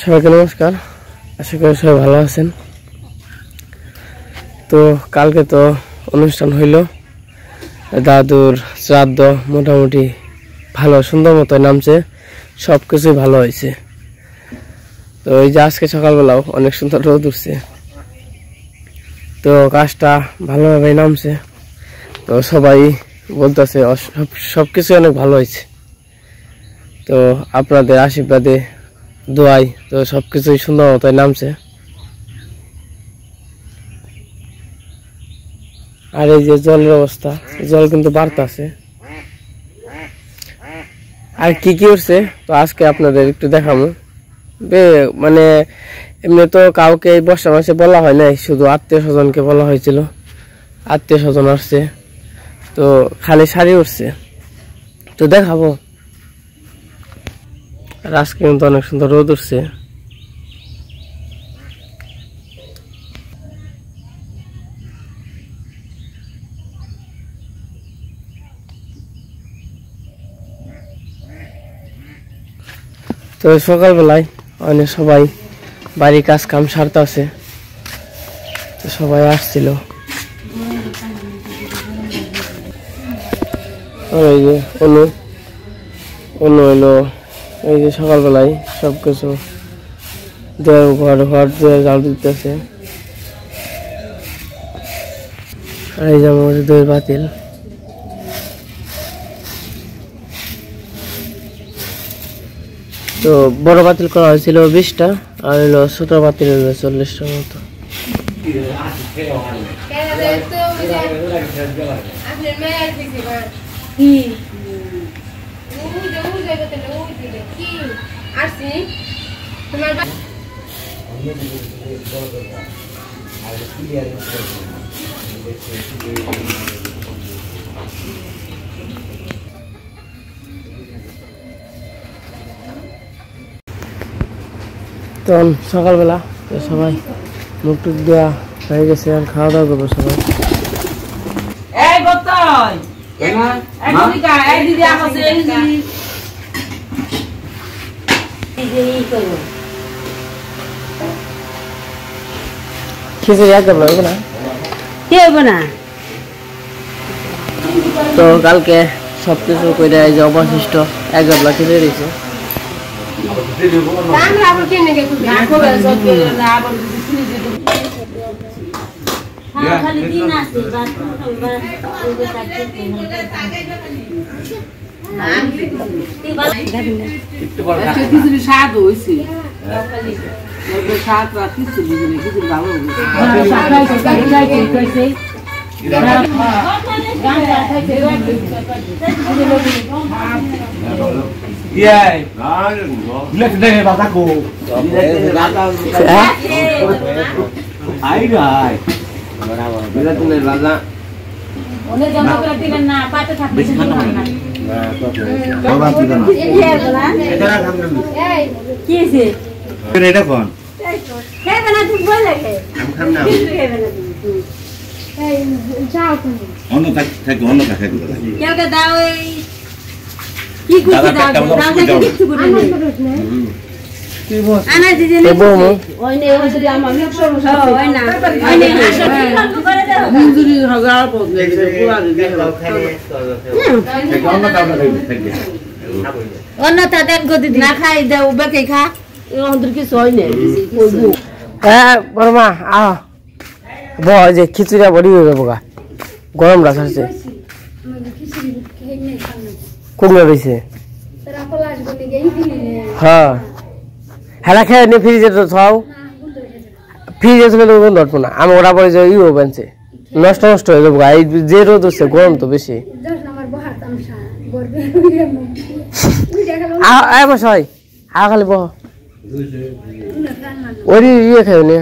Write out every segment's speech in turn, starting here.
সবাইকে নমস্কার। আশা করি সবাই ভালো আছেন। তো কালকে তো অনুষ্ঠান হইল। দাদুর শ্রাদ্ধ মোটামুটি ভালো, সুন্দর মতো নামছে। সব কিছুই ভালো হয়েছে। তো এই যে আজকে সকালবেলাও অনেক সুন্দর রোদ উঠছে। তো কাজটা ভালোভাবে নামছে। তো সবাই বলতেছে সব কিছু অনেক ভালো হয়েছে। তো আপনাদের আশীর্বাদে দোয়াই, তো সব কিছুই সুন্দর মতো নামছে। আর এই যে জলের অবস্থা, জল কিন্তু বাড়তেছে। আর কি কি উঠছে, তো আজকে আপনাদের একটু দেখাবো মানে এমনি তো কাউকে এই বর্ষা মাসে বলা হয় নাই, শুধু আত্মীয় স্বজনকে বলা হয়েছিল। আত্মীয় স্বজন আসছে, তো খালি শাড়ি উঠছে। তো দেখাবো। আর আজকে কিন্তু অনেক সুন্দর রোদ উঠছে। তো সকালবেলায় অনেক সবাই বাড়ির কাজ কাম সারতে আছে তো সবাই আসছিল। অনু অনু হইল এই যে সকালবেলায় সব কিছু দেওয়ার ঘর ঘর দিয়ে জাল দিতেছে। আর এই যে আমার দই বাতিল। তো বড় বাতিল করা হয়েছিল বিশটা আর হলো ছোট বাতিল হলো চল্লিশটার মতো। আপনার মেয়ের দিকে কি ওই যে ওই জায়গাতে না, ওই দিকে কি আসছি তোমার তখন সকালবেলা তো সবাই মুখ টুক দেওয়া হয়ে গেছে আর খাওয়া দাওয়া করব সবাই। এই গতই এই দিদি আসছে দিদি। খিচুড়ি এক গাবলা না কি হবে না তো কালকে সব কিছু করে এই যে অবশিষ্ট এক গাবলা দিয়েছে। কিনে আবার যদি খালি দিন bila তুমি রাজা অনেক জমা করে দিলেন না পাতে থাকবে Bawa kita nak. এই কি হয়েছে Ini dah kon. খেয়ে না তুমি বলে খেয়ে Am kham na. এই যাও তুমি Ono tak tak ono tak tak. কেউ কে দাও কি করছে দাও দাও দেখে কিচ্ছু করে আমার খরচ নেই আনা দিদি। তো বৌমু ওই নে ওই যদি আমার মিক্স করব সব ওই না। ওই নে। আসো কি করব করে দাও মঞ্জুরি হাজার বদলে গেছে পুরা দিদি Tak ono tak tak tak. অন্য তাদের গদি না খাই দাও বেকে খা। ওদের কিছু হয় না হ্যাঁ বড় আহ ব যে খিচুড়ি বড়ি হয়ে যাব গা। গরম রাখাচ্ছে কমে রয়েছে। হ্যাঁ। হেলা খেয়ে নি ফ্রিজে তো থাও। ফ্রিজে থাকলে তো হটবো না। আমি ওরা পরে যে ইও বানছে নষ্ট নষ্ট হয়ে যাব এই যে রোদ হচ্ছে, গরম তো বেশি। আয় বস হয় আ খালি বহ। ওরই ইয়ে খেয়ে নি।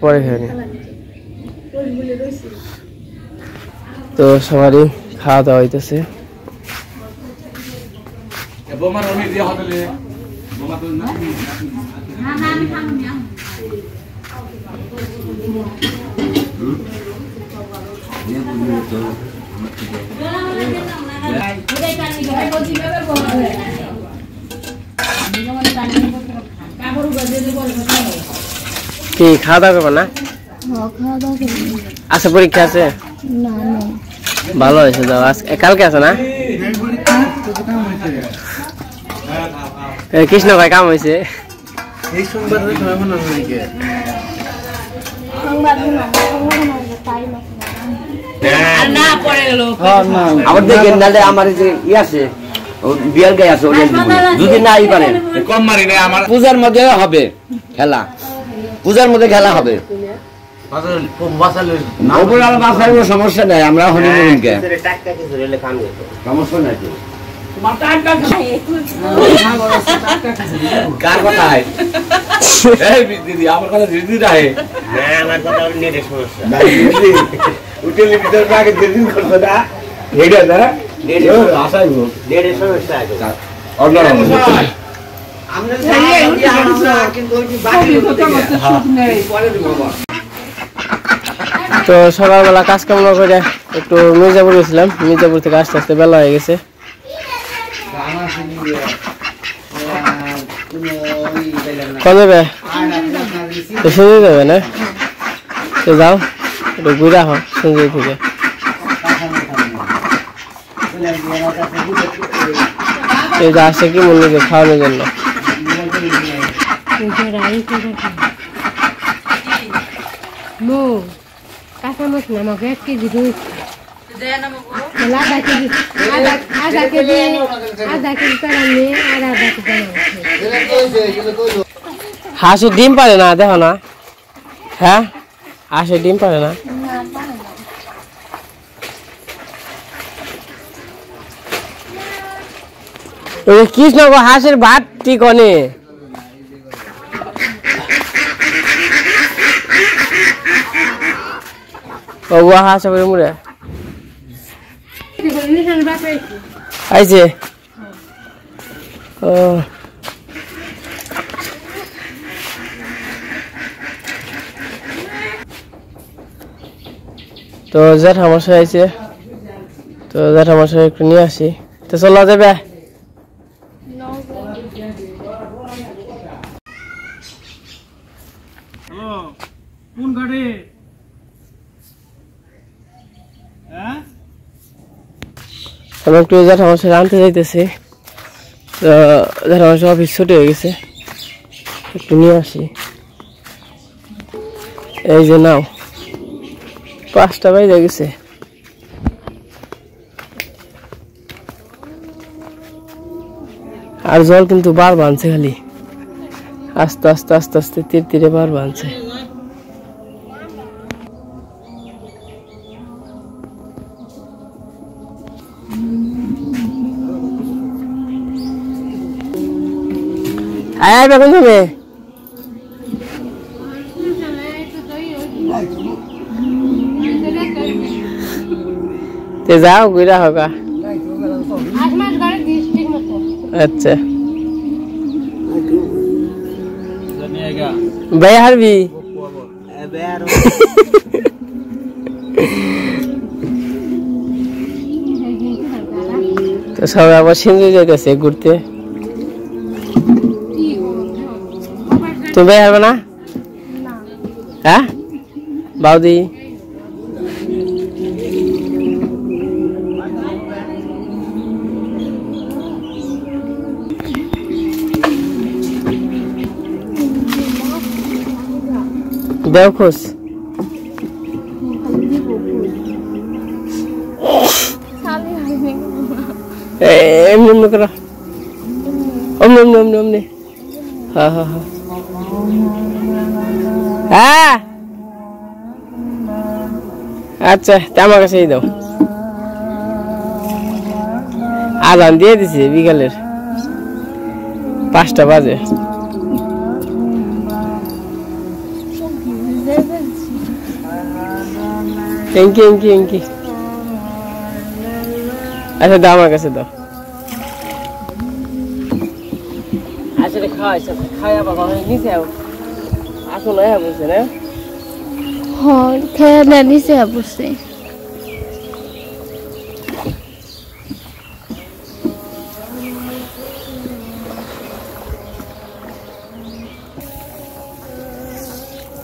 পরে খেয়ে নি। বলে তো সবারই খাওয়া দাওয়া হইতেছে। কাপড় কি খাওয়া দাওয়া করবে না? আছে পরীক্ষা আছে? ভালো হয়েছে যাও আজ এ, কালকে আছে না? কৃষ্ণ ভাই কাম হয়েছে এই সোমবারের সময় হয় নাকি? আর না পড়ে গেল। আবার দেখেন নাহলে আমার যে ই আছে বিয়ার গায়ে আছে যদি না ই পারেন কম মারি না আমার পূজার মধ্যে হবে খেলা। পূজার মধ্যে খেলা হবে। সমস্যা নাই আমরা হনিমুনকে সমস্যা নাই। কার কথা হয় এই দিদি আমার কথা দিদি রাহে উঠে ভিতর আগে দিদিন করছ না। হেডে না আশাই হোক অন্য তো সকালবেলা কাজ কাম করে একটু মির্জাপুর গেছিলাম। মির্জাপুর থেকে আস্তে আস্তে বেলা হয়ে গেছে। কবে যাবে সুন্দর যাবে না। তো যাও একটু ঘুরে আহ সুন্দর থেকে। এই যে আসছে কি মনে হচ্ছে খাওয়ানোর জন্য? মো কাঁচামরিচ না আমাকে এক কেজি রয়েছে তাহলে আধা কেজি আধা আধা কেজি আধা কেজি তারা নিয়ে আর আধা কেজি বানাচ্ছে হাঁসের ডিম পারে না দেখো না হ্যাঁ হাঁসের ডিম পারে না ওই যে কৃষ্ণ গো হাঁসের ভাত ঠিক অনে ও গো হাঁস আবার মুড়ে আইছে ও। তো জ্যাঠামশাই আছে তো জ্যাঠামশাই একটু নিয়ে আসি। তো চলা যাবে কোন গাড়ি হ্যাঁ আমি একটু জ্যাঠামশাই আনতে যাইতেছি। তো জ্যাঠামশাই অফিস ছুটি হয়ে গেছে। একটু নিয়ে আসি। এই যে নাও, পাঁচটা বাইরে গেছে। আর জল কিন্তু বার বানছে খালি। আস্তে আস্তে আস্তে আস্তে তীর তীরে বার বানছে। আয় বেগুন যাবে তে যাও ঘুরা হোকা আট মাস গাড়ি দিস ঠিক মতো আচ্ছা জানিয়েগা ভাই হারবি তো সবাই আবার সিন্ধু যাইতেছে ঘুরতে তুমি ভাই হারবে না হ্যাঁ বাউদি দেও খোঁজ এ- এমনি এমনি করো অমনি অমনি অমনি অমনি হ্যাঁ হ্যাঁ হ্যাঁ হ্যাঁ আচ্ছা তা আমার কাছেই দাও। আজান দিয়ে দিছি বিকালের। পাঁচটা বাজে। এঙ্কি এঙ্কি এঙ্কি আচ্ছা দাও আমার কাছে দাও। আসলে খাওয়াই খাওয়া বাবা নিচে আসলে হ্যাঁ বলছে না? হ্যাঁ খেয়ে না নিচে বসে।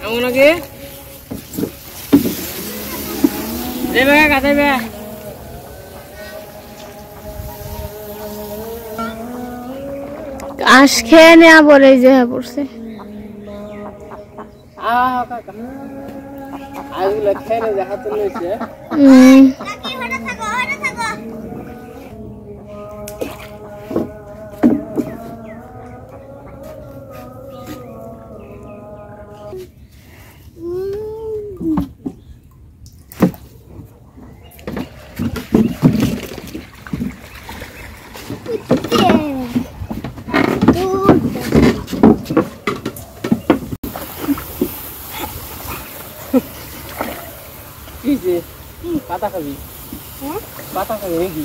এমন আগে দেবে আঁশ খেয়ে নেওয়া এই যে হয়ে পড়ছে কাকা। আজগুলো খেয়ে নে দেখা তো লইছে উম, পাতা খাবি নাকি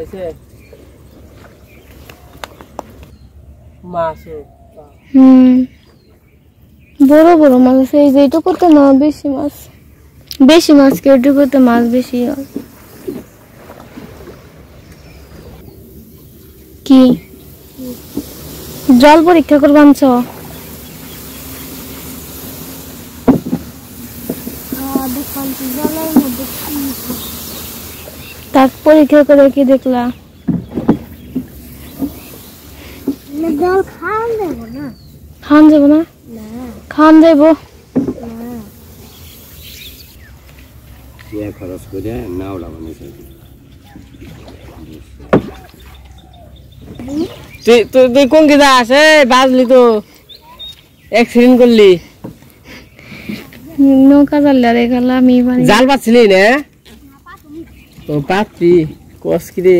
এসে মাছ হুম বড় বড় মাছ আছে এই যে এইটুকুতে না বেশি মাছ বেশি মাছ কে এইটুকুতে মাছ বেশি হয় কি? জল পরীক্ষা করব আনছ? তার পরীক্ষা করে কি দেখলা? জল খাওয়া দেবো না। খান যাব না? খান যাইবো ইয়ে খরচ করে নাওলা বানিয়েছে তুই কোন কি যাস বাজলি তো। অ্যাক্সিডেন্ট করলি। নৌকা জাল রে এগুলা আমি জাল পাচ্ছিলি না? ও পাত্রি কস কি রে?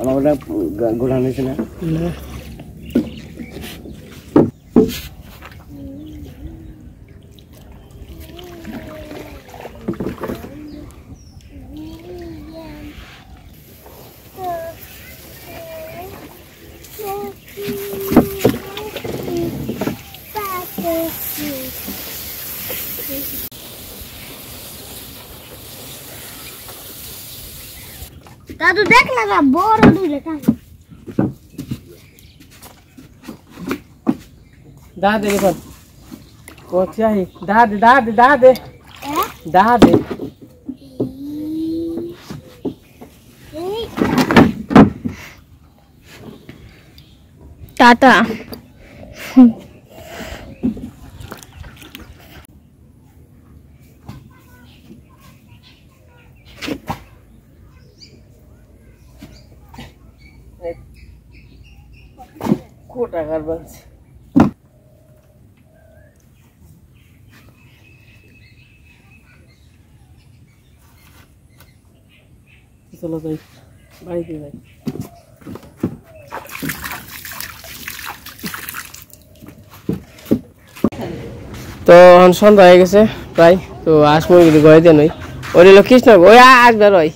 আমার ওটা গোড়া নিয়েছে না। दादू देख लगा बोर हो दूँ लेका दा दे देखो वो क्या है? दा दे दा दे दा दे दा दे চলো যাই বাড়িতে যাই। তো এখন সন্ধ্যা হয়ে গেছে প্রায় তো আস মুরগি গড়ে দেন ওই ওই হলো কৃষ্ণ ওই আসবে ওই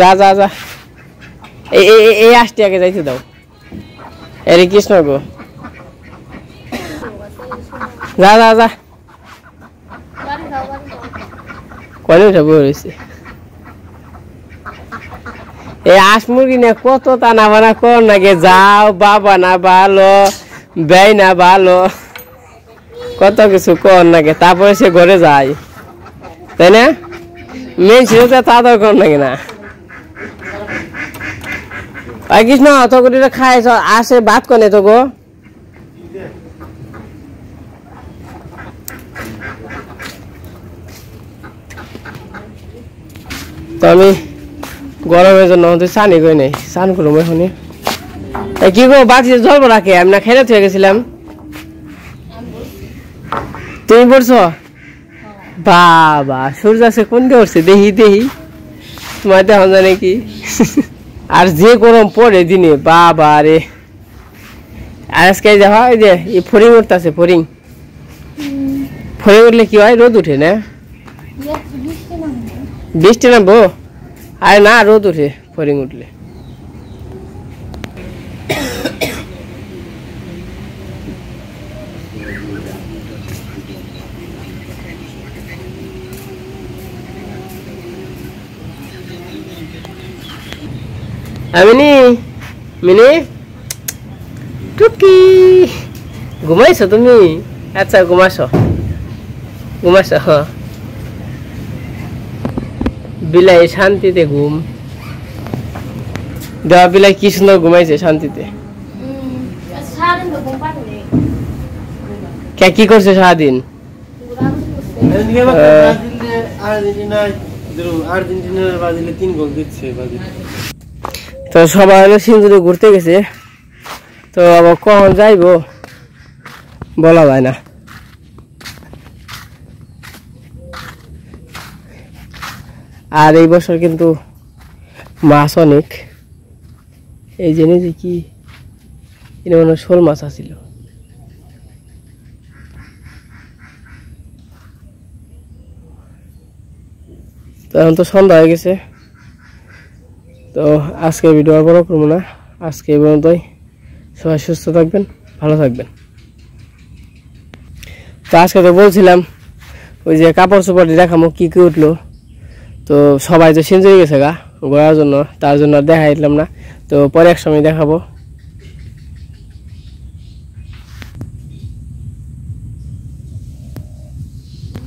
যা যা যা। এই এই আসটি আগে যাইতে দাও। এরে কৃষ্ণ গো। যা যা যা। কলে উঠে বই রয়েছে? এই হাঁস মুরগি নিয়ে কত টানা বানা কর নাকি যাও, বাবা না ভালো ব্যয় না ভালো। কত কিছু কর নাকি তারপরে সে ঘরে যায়। তাই না? মেন ছিল তাদের কর নাকি না। আর কৃষ্ণ তো করে খায় আসে ভাত কনে তো গো। তো গরমের জন্য আমাদের চানি কই নাই, চান করব এখনই। কি গো বাকি জল রাখে আমি না খেলে থয়ে গেছিলাম। তুমি পড়ছো? বাবা, সূর্য আছে কোন দিয়ে উঠছে দেখি দেখি তোমার দেখা জানে কি? আর যে গরম পড়ে দিনে, বাবা রে। আর আজকে দেখো এই যে, এই ফরিং উঠতেছে ফরিং ফরিং উঠলে কি হয়? রোদ উঠে না? বৃষ্টি নামবো? আরে না, রোদ উঠে ফরিং উঠলে। আমিনি মিনি টুকি, ঘুমাইছো তুমি? আচ্ছা ঘুমাছো ঘুমাছো হ। বিলাই শান্তিতে ঘুম। দেওয়া বিলাই কি সুন্দর ঘুমাইছে শান্তিতে? কে কি করছে সারাদিন? তো সবাই হলো সিন্ধুরে ঘুরতে গেছে। তো আবার কখন যাইবো? বলা যায় না। আর এই বছর কিন্তু মাছ অনেক। এই জেনে যে কি মনে শোল মাছ আছিল। তো এখন তো সন্ধ্যা হয়ে গেছে। তো আজকে ভিডিও আর বড় করব না। আজকে এই পর্যন্তই। সবাই সুস্থ থাকবেন, ভালো থাকবেন। তো আজকে তো বলছিলাম, ওই যে কাপড় চোপড় দেখামো কি কি উঠল। তো সবাই তো সেঞ্চুরি গেছে গা, ঘোরার জন্য, তার জন্য দেখাইলাম না। তো পরে এক সময় দেখাবো।